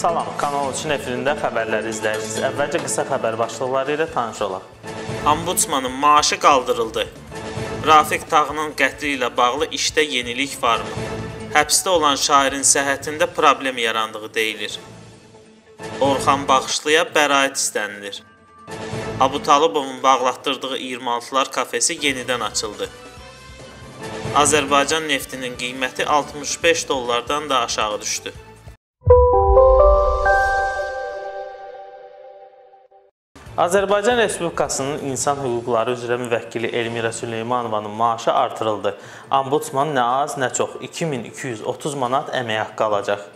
Salam, Kanal 3-ün efirində xəbərləri izləyirsiniz. Əvvəlcə qısa xəbər başlıqları ilə tanış olaq. Ombudsmanın maaşı qaldırıldı. Rafiq Tağının qətli ilə bağlı işdə yenilik varmı? Həbsdə olan şairin səhhətində problem yarandığı deyilir. Orxan Baxışlıya bəraət istənilir. Abu Talıbovun bağlatdırdığı 26-lar kafesi yenidən açıldı. Azərbaycan neftinin qiyməti 65 dollardan da aşağı düşdü. Azərbaycan Respublikasının İnsan Hüquqları üzrə müvəkkili Elmira Süleymanovanın maaşı artırıldı. Ombudsman nə az, nə çox 2230 manat əmək haqqı alacaq.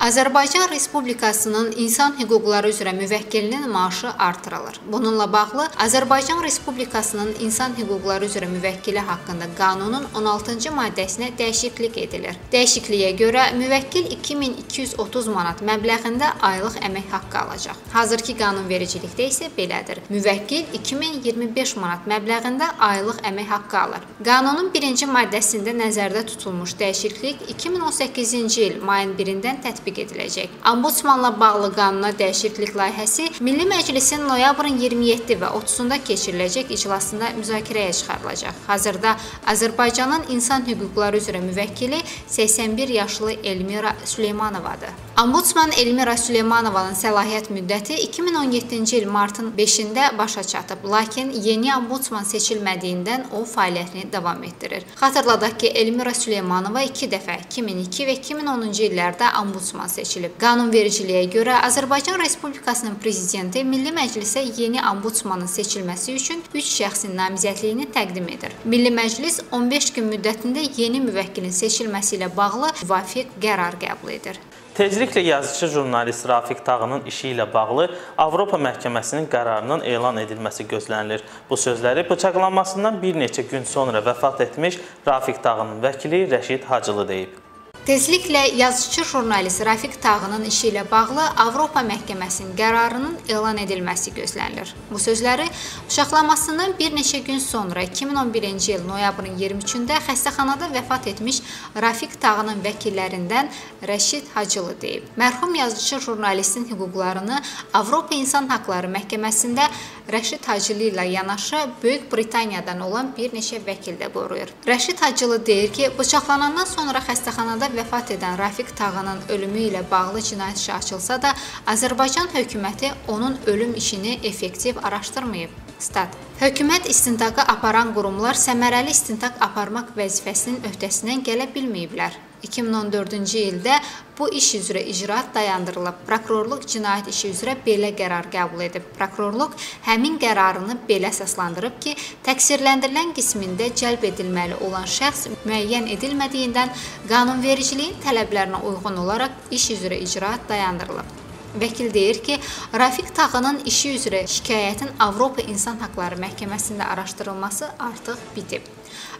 Azərbaycan Respublikasının insan hüquqları üzrə müvəkkilinin maaşı artırılır. Bununla bağlı Azərbaycan Respublikasının insan hüquqları üzrə müvəkkili haqqında qanunun 16-cı maddəsinə dəyişiklik edilir. Dəyişikliyə görə müvəkkil 2230 manat məbləğində aylıq əmək haqqı alacaq. Hazırki qanunvericilikdə isə belədir. Müvəkkil 2025 manat məbləğində aylıq əmək haqqı alır. Qanunun 1-ci maddəsində nəzərdə tutulmuş dəyişiklik 2018-ci il mayın 1-dən tətbiq tətbiq ediləcək. Ombudsmanla bağlı qanuna dəyişiklik layihəsi Milli Məclisin noyabrın 27 və 30-da keçiriləcək iclasında müzakirəyə çıxarılacaq. Hazırda Azərbaycanın insan hüquqları üzrə müvəkkili 81 yaşlı Elmira Süleymanovadır. Ombudsman Elmira Süleymanovanın səlahiyyət müddəti 2017-ci il martın 5-də başa çatıb, lakin yeni ombudsman seçilmədiyindən o fəaliyyətini davam etdirir. Xatırladaq ki, Elmira Süleymanova 2 dəfə 2002 və 2010-cu illərdə ombudsman seçilib. Qanunvericiliyə görə Azərbaycan Respublikasının prezidenti Milli Məclisə yeni ombudsmanın seçilməsi üçün 3 şəxsin namizədliyini təqdim edir. Milli Məclis 15 gün müddətində yeni müvəkkilin seçilməsi ilə bağlı müvafiq qərar qəbul edir. Tezliklə yazıçı jurnalist Rafiq Tağının işi ilə bağlı Avropa məhkəməsinin qərarının elan edilməsi gözlənilir. Bu sözləri bıçaqlanmasından bir neçə gün sonra vəfat etmiş Rafiq Tağının vəkili Rəşid Hacılı deyib. Tezliklə yazıçı jurnalist Rafiq Tağının işi ilə bağlı Avropa məhkəməsinin qərarının elan edilməsi gözlənilir. Bu sözləri uşaqlamasından bir neçə gün sonra 2011-ci il noyabrın 23-də xəstəxanada vəfat etmiş Rafiq Tağının vəkillərindən Rəşid Hacılı deyib. Mərhum yazıçı jurnalistin hüquqlarını Avropa İnsan Haqları Məhkəməsində Rəşid Hacılı ilə yanaşı Böyük Britaniyadan olan bir neçə vəkil də qoruyur. Rəşid Hacılı deyir ki, bıçaqlanandan sonra xəstəxanada vəfat edən Rafiq Tağının ölümü ilə bağlı cinayət işi açılsa da, Azərbaycan hökuməti onun ölüm işini effektiv araşdırmayıb. Stat. Hökumət istintaqı aparan qurumlar səmərəli istintaq aparmaq vəzifəsinin öhdəsindən gələ bilməyiblər. 2014-cü ildə bu iş üzrə icraat dayandırılıb. Prokurorluq cinayət işi üzrə belə qərar qəbul edib. Prokurorluq həmin qərarını belə əsaslandırıb ki, təqsirləndirilən qismində cəlb edilməli olan şəxs müəyyən edilmədiyindən qanunvericiliyin tələblərinə uyğun olaraq iş üzrə icraat dayandırılıb. Vəkil deyir ki, Rafiq Tağının işi üzrə şikayətin Avropa İnsan Haqları Məhkəməsində araşdırılması artıq bitib.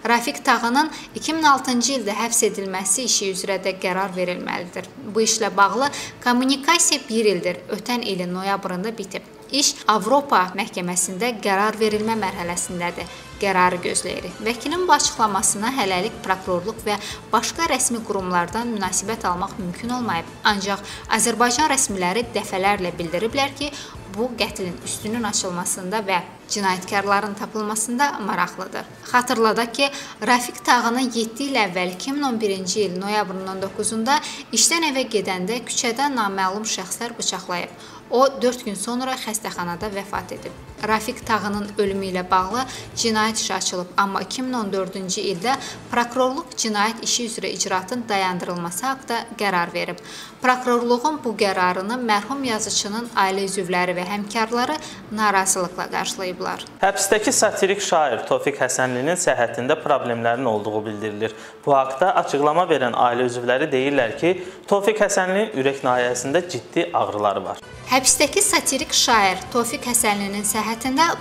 Rafiq Tağının 2006-cı ildə həbs edilməsi işi üzrə də qərar verilməlidir. Bu işlə bağlı kommunikasiya 1 ildir, ötən ilin noyabrında bitib. İş Avropa məhkəməsində qərar verilmə mərhələsindədir. Qərarı gözləyirik. Vəkilin bu açıqlamasına hələlik prokurorluq və başqa rəsmi qurumlardan münasibət almaq mümkün olmayıb. Ancaq Azərbaycan rəsmiləri dəfələrlə bildiriblər ki, bu qətlin üstünün açılmasında və cinayətkarların tapılmasında maraqlıdır. Xatırladaq ki, Rafiq Tağını 7 il əvvəl 2011-ci il noyabrın 19-da işdən evə gedəndə küçədə naməlum şəxslər bıçaqlayıb. O 4 gün sonra xəstəxanada vəfat edib. Rafiq Tağının ölümü ilə bağlı cinayət işi açılıb, amma 2014-cü ildə prokurorluq cinayət işi üzrə icraatın dayandırılması haqqında qərar verib. Prokurorluğun bu qərarını mərhum yazıçının ailə üzvləri və həmkarları narazılıqla qarşılayıblar. Həbsdəki satirik şair Tofiq Həsənlinin səhhətində problemlərin olduğu bildirilir. Bu haqqda açıqlama verən ailə üzvləri deyirlər ki, Tofiq Həsənlinin ürək nahiyəsində ciddi ağrıları var. Həbsdəki satirik şair Tofiq Həsənlinin səhhətində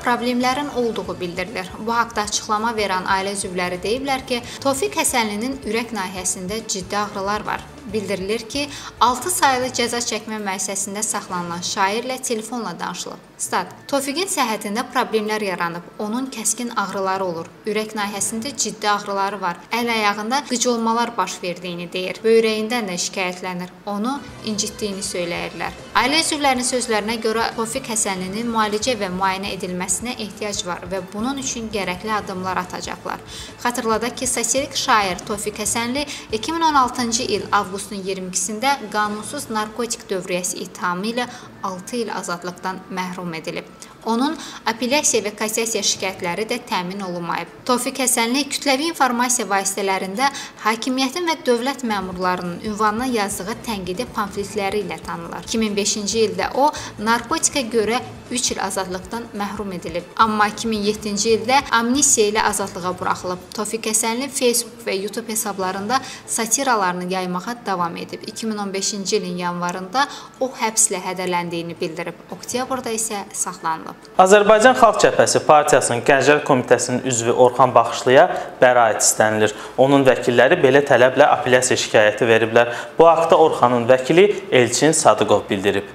problemlərin olduğu bildirilir. Bu haqqda açıqlama verən ailə üzvləri deyiblər ki, Tofiq Həsənlinin ürək nahiyəsində ciddi ağrılar var. Bildirilir ki, 6 saylı cəza çəkmə müəssisəsində saxlanılan şairlə telefonla danışılıb. Stat. Tofiqin səhhətində problemlər yaranıb. Onun kəskin ağrıları olur. Ürək nahiyəsində ciddi ağrıları var. Əl-ayağında qıcolmalar baş verdiyini deyir. Böyrəyindən də şikayətlənir. Onu incitdiyini söyləyirlər. Ailə üzvlərinin sözlərinə görə Tofiq Həsənlinin müalicə və müayinə edilməsinə ehtiyac var və bunun üçün gərəkli addımlar atacaqlar. Xatırladaq ki, satirik şair Tofiq Həsənli 2016-cı il avqustun 22-sində qanunsuz narkotik dövriyyəsi ittihamı ilə 6 il azadlıqdan məhrum edilib. Onun apellyasiya və kassasiya şikayətləri də təmin olunmayıb. Tofiq Həsənli kütləvi informasiya vasitələrində hakimiyyətin və dövlət məmurlarının ünvanına yazdığı tənqidi pamfletləri ilə tanınır. 2005-ci ildə o narkotikə görə 3 il azadlıqdan məhrum edilib. Amma 2007-ci ildə amnistiya ilə azadlığa buraxılıb. Tofiq Həsənli Facebook və YouTube hesablarında satiralarını yaymağa davam edib. 2015-ci ilin yanvarında o həbslə hədələndiyini bildirib. Oktyabrda isə saxlanılıb. Azərbaycan Xalq Cəbhəsi Partiyasının Gənclər Komitəsinin üzvü Orxan Baxışlıya bəraət istənilir. Onun vəkilləri belə tələblə apellyasiya şikayəti veriblər. Bu haqda Orxanın vəkili Elçin Sadıqov bildirib.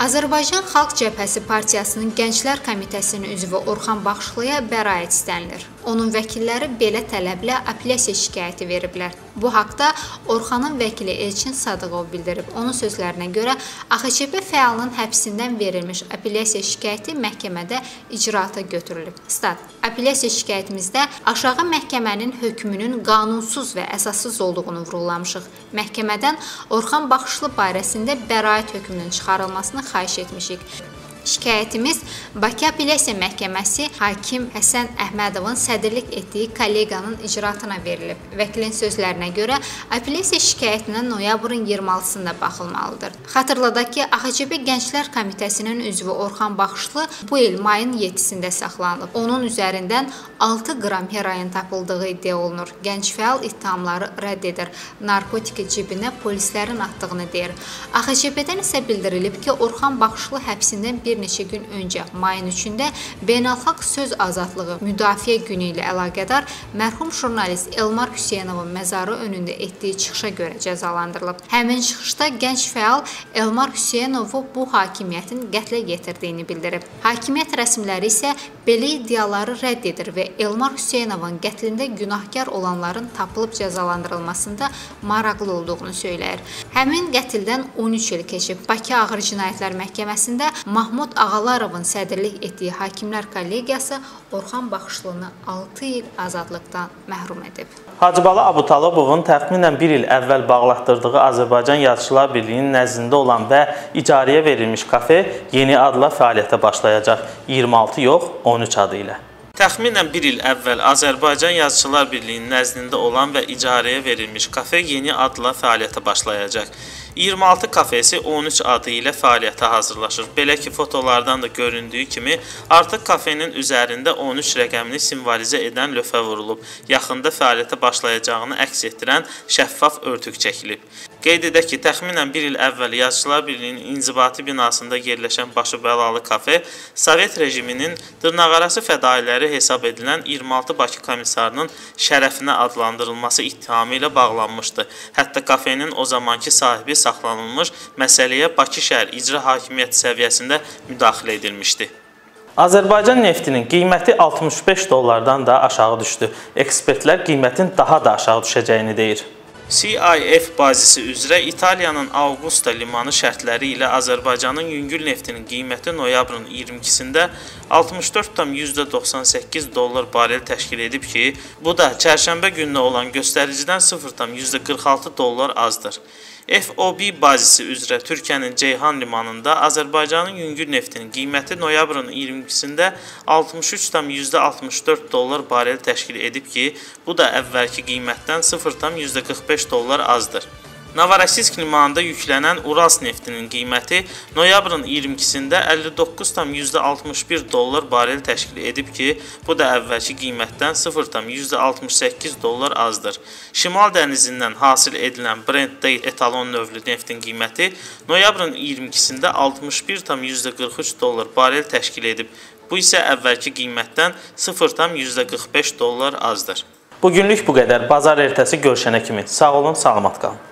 Azərbaycan Xalq Cəbhəsi Partiyasının Gənclər Komitəsinin üzvü Orxan Baxışlıya bəraət istənilir. Onun vəkilləri belə tələblə apellyasiya şikayəti veriblər. Bu haqda Orxanın vəkili Elçin Sadıqov bildirib. Onun sözlərinə görə AXÇB fəalının həbsindən verilmiş apellyasiya şikayəti məhkəmədə icraata götürülüb. Stat. Apellyasiya şikayətimizdə aşağı məhkəmənin hökmünün qanunsuz və əsassız olduğunu vurğulamışıq. Məhkəmədən Orxan Baxışlı barəsində bəraət hökmünün çıxarılmasını xahiş etmişik. Şikayətimiz Bakı Apellyasiya Məhkəməsi hakim Həsən Əhmədovun sədrlik etdiyi kolleqanın icraatına verilib. Vəkilin sözlərinə görə apellyasiya şikayətinə noyabrın 26-sında baxılmalıdır. Xatırladaq ki, AXCB Gənclər Komitəsinin üzvü Orxan Baxışlı bu il mayın 7-sində saxlanılıb. Onun üzərindən 6 qram heroin tapıldığı iddia olunur. Gənc fəal ittihamları rədd edir. Narkotik cibinə polislərin atdığını deyir. AXCB-dən isə bildirilib ki, Orxan Baxışlı həbsindən bir neçə gün öncə mayın 3-də Beynəlxalq Söz Azadlığı Müdafiə Günü ilə əlaqədar mərhum jurnalist Elmar Hüseynovun məzarı önündə etdiyi çıxışa görə cəzalandırılıb. Həmin çıxışda gənc fəal Elmar Hüseynovu bu hakimiyyətin qətlə yetirdiyini bildirib. Hakimiyyət rəsmiləri isə belə iddiaları rədd edir və Elmar Hüseynovun qətlində günahkar olanların tapılıb cəzalandırılmasında maraqlı olduğunu söyləyir. Həmin qətldən 13 il keçib. Bakı Ağır Cinayətlər Məhkəməsində Mahmud Mahmud Ağalarovun sədrlik etdiyi hakimlər kollegiyası Orxan Baxışlını 6 il azadlıqdan məhrum edib. Hacıbala Abutalovun təxminən 1 il əvvəl bağlatdırdığı Azərbaycan Yazıçılar Birliyinin nəzdində olan və icarəyə verilmiş kafe yeni adla fəaliyyətə başlayacaq. 26 yox, 13 adı ilə. Təxminən 1 il əvvəl Azərbaycan Yazıçılar Birliyinin nəzdində olan və icarəyə verilmiş kafe yeni adla fəaliyyətə başlayacaq. 26 kafesi 13 adı ilə fəaliyyətə hazırlaşır. Belə ki, fotolardan da göründüyü kimi artıq kafenin üzərində 13 rəqəmini simvolizə edən lövhə vurulub. Yaxında fəaliyyətə başlayacağını əks etdirən şəffaf örtük çəkilib. Qeyd edək ki, təxminən 1 il əvvəl Yazıçılar Birliyinin inzibati binasında yerləşən başı bəlalı kafe Sovet rejiminin dırnaqarası fədailəri hesab edilən 26 Bakı komissarının şərəfinə adlandırılması ittihamı ilə bağlanmışdı. Hətta kafenin o zamanki sahibi saxlanılmış, məsələyə Bakı şəhər icra hakimiyyəti səviyyəsində müdaxilə edilmişdi. Azərbaycan neftinin qiyməti 65 dollardan da aşağı düşdü. Ekspertlər qiymətin daha da aşağı düşəcəyini deyir. CIF bazisi üzrə İtaliyanın Augusta limanı şərtləri ilə Azərbaycanın yüngül neftinin qiyməti noyabrın 22-sində 64,98 dollar barel təşkil edib ki, bu da çərşənbə gününə olan göstəricidən 0,46 dollar azdır. FOB bazisi üzrə Türkiyənin Ceyhan limanında Azərbaycanın yüngül neftinin qiyməti noyabrın 22-sində 63,64 dollar barel təşkil edib ki, bu da əvvəlki qiymətdən 0,45 dollar azdır. Novorosiysk limanında yüklənən Uras neftinin qiyməti noyabrın 22-sində 59,61 dollar barel təşkil edib ki, bu da əvvəlki qiymətdən 0,68 dollar azdır. Şimal dənizindən hasil edilən Brent etalon növlü neftin qiyməti noyabrın 22-sində 61,43 dollar barel təşkil edib. Bu isə əvvəlki qiymətdən 0,45 dollar azdır. Bugünlük bu qədər. Bazar ertəsi görüşənə kimi sağ olun, salamat qalın.